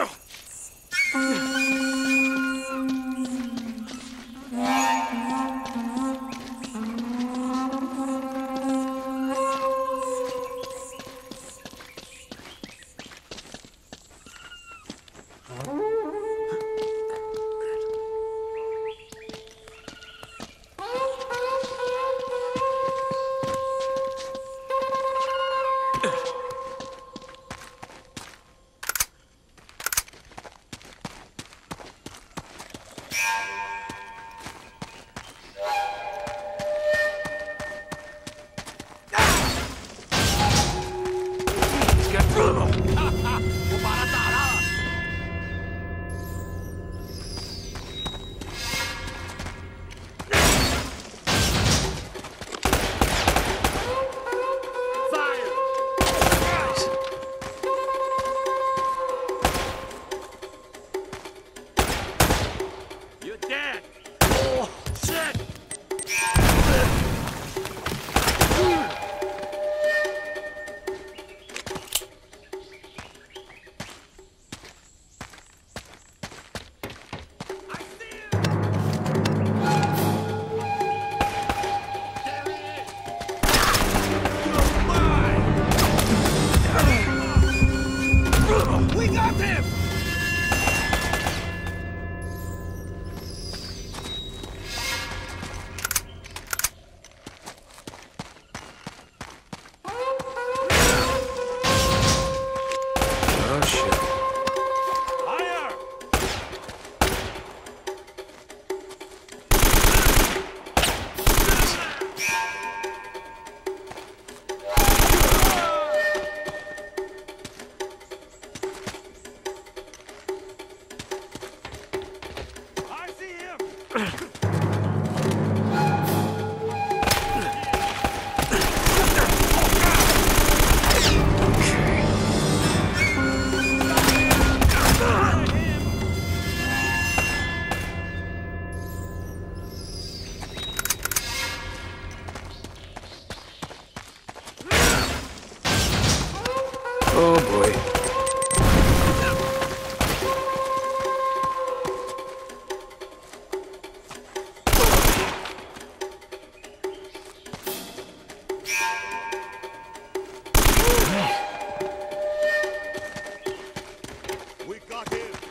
Oh. Kidding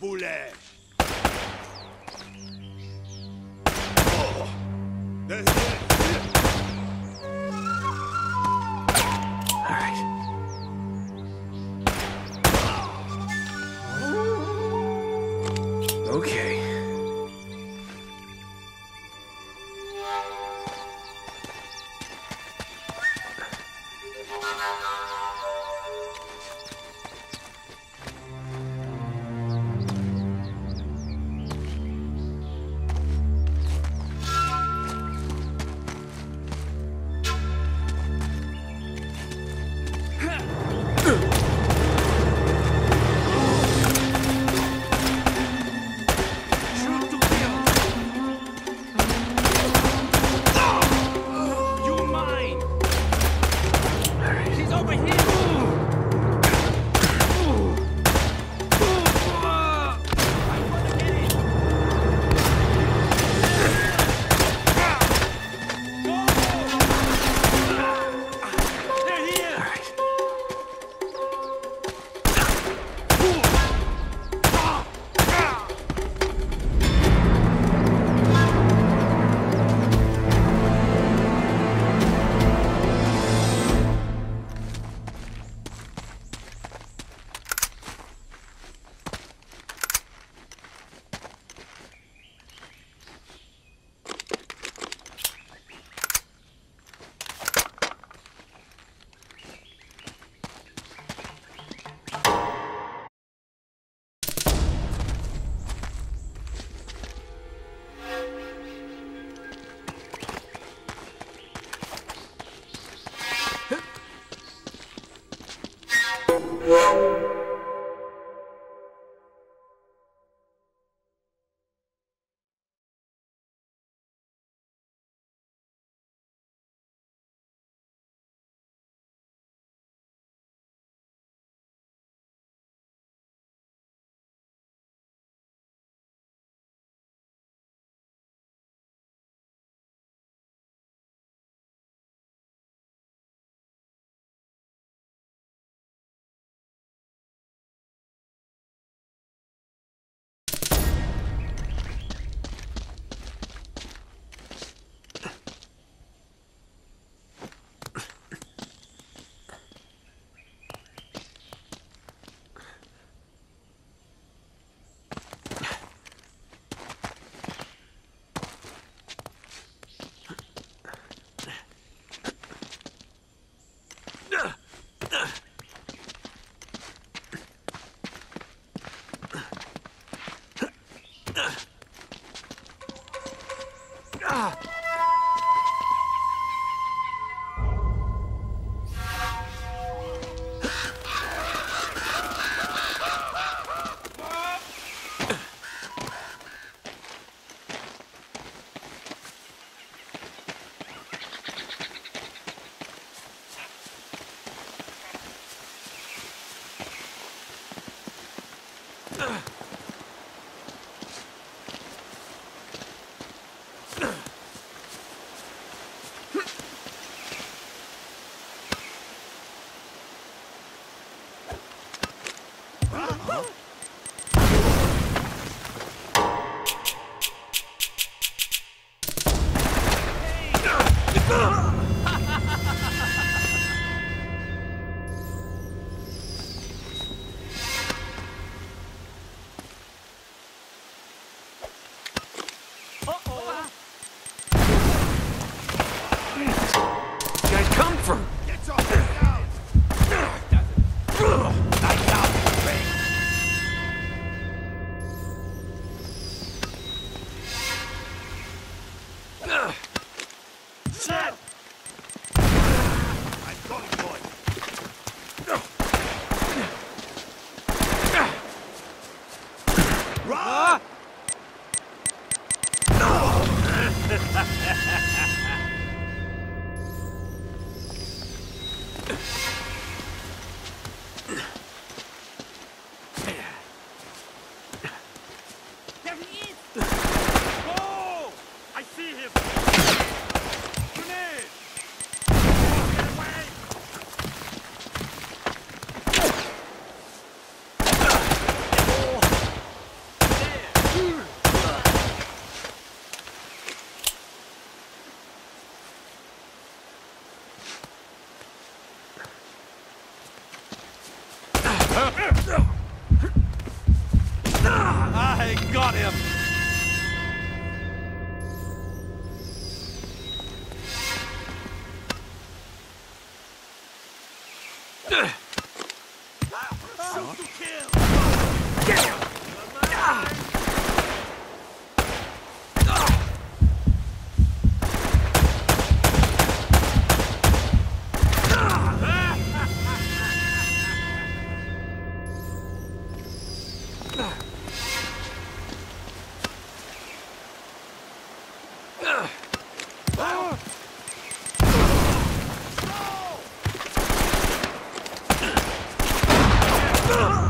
boulet Yeah. Come from? Ha ha ha ha! Ugh!